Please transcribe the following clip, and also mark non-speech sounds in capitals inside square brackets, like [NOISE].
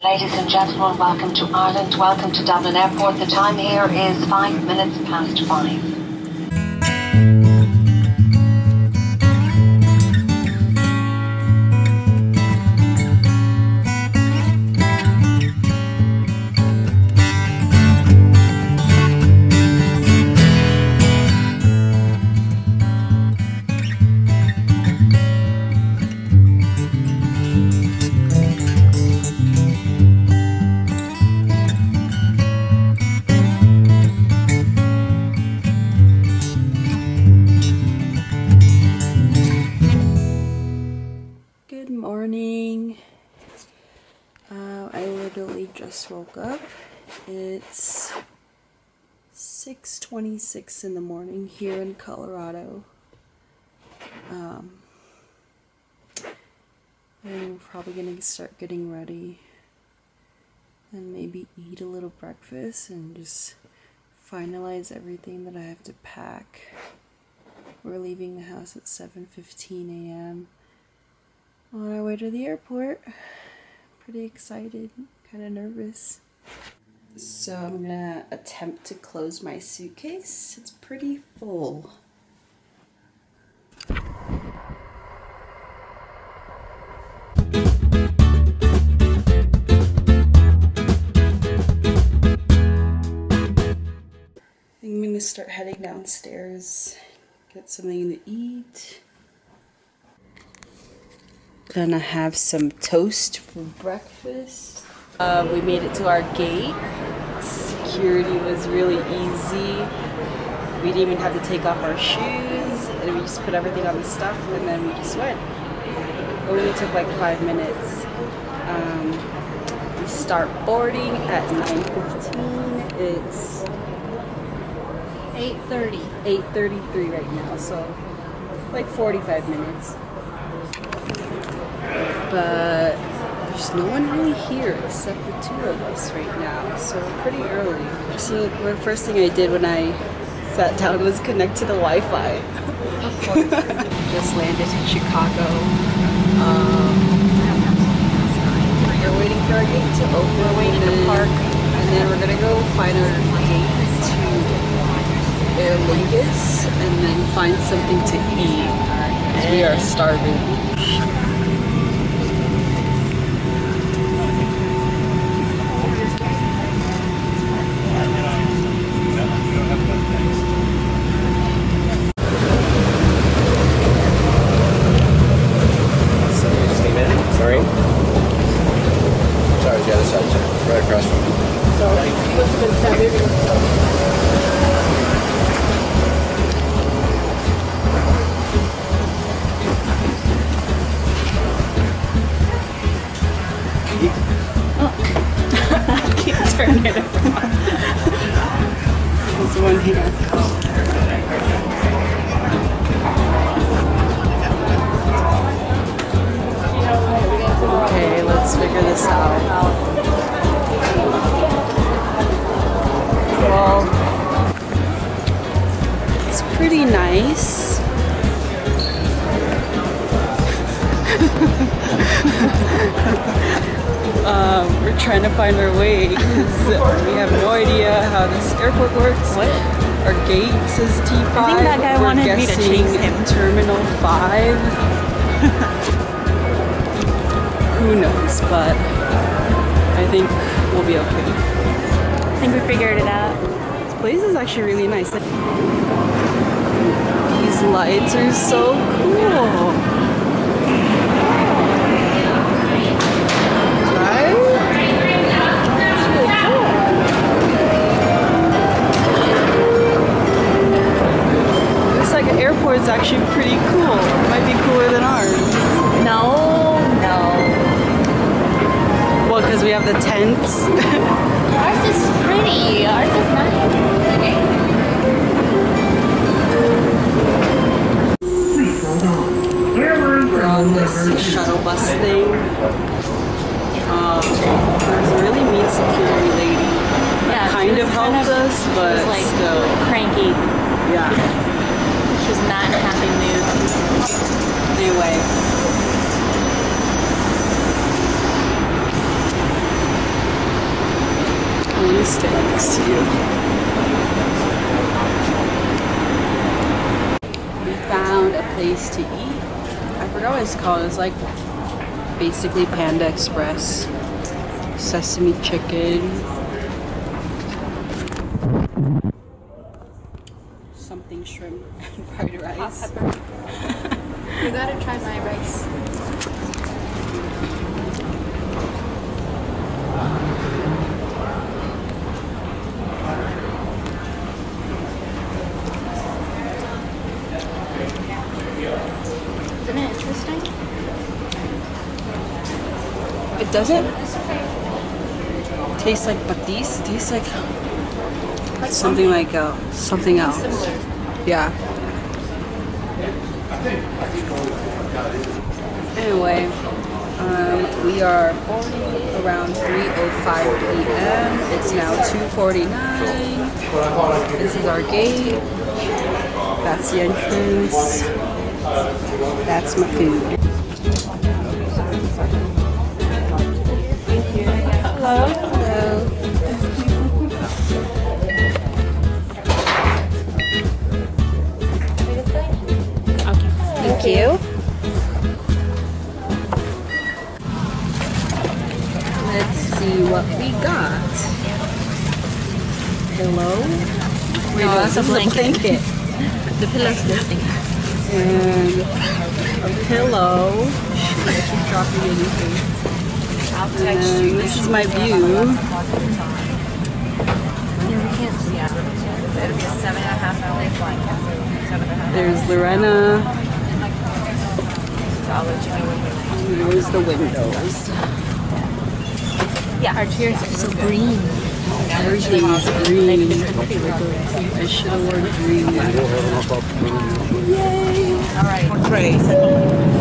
Ladies and gentlemen, welcome to Ireland. Welcome to Dublin Airport. The time here is five minutes past five. I literally just woke up. It's 6:26 in the morning here in Colorado. Um, I'm probably gonna start getting ready and maybe eat a little breakfast and just finalize everything that I have to pack. We're leaving the house at 7:15 a.m on our way to the airport. Pretty excited, kind of nervous. So I'm gonna attempt to close my suitcase. It's pretty full. I'm gonna start heading downstairs, get something to eat. Gonna have some toast for breakfast. Uh, we made it to our gate. Security was really easy. We didn't even have to take off our shoes, and we just put everything on the stuff, and then we just went. It only took like five minutes. Um, we start boarding at 9:15. It's 8.30. 8:33 right now, so like 45 minutes but there's no one really here except the two of us right now, so pretty early. So the first thing I did when I sat down was connect to the Wi-Fi. [LAUGHS] Just landed in Chicago. Um, we're waiting for our gate to open. We're waiting to park. and then we're gonna go find our gate to Aer Lingus, and then find something to eat. We are starving. Right across from me. can't turn it one here. Okay, let's figure this out. We're trying to find our way because we have no idea how this airport works. What? Our gate says T5. I think that guy We're wanted me to chase him. Terminal 5. Who knows, but I think we'll be okay. I think we figured it out. This place is actually really nice. These lights are so cool. Well, because we have the tents. Ours is pretty. Ours is nice. We're on this shuttle bus thing. Um, there's a really mean security lady. Yeah, kind of helped us, she but was like still. cranky. Yeah. She was not in a happy mood. Anyway. You. We found a place to eat. I forgot what it's called. It's like basically Panda Express. Sesame chicken. Something shrimp [LAUGHS] and fried rice. You gotta try my rice. Isn't it interesting? It doesn't taste like patis. It tastes like something like uh, something else. Yeah. Anyway, um, we are around 3:05 p.m. It's now 2:49. This is our gate. That's the entrance. That's my food. Hello. Thank you. Let's see what we got. Pillow. Wait, No, that's a is blanket. The pillow's this thing. And um, a pillow. I keep dropping anything. I'll And this is my view. Yeah, we can't see it. It'll be a seven and a half hour flight. Seven and a half There's Lorena. So I'll let you know when And There's the windows. Yeah, our chairs are so green. Everything's green. I should have worn green. All right.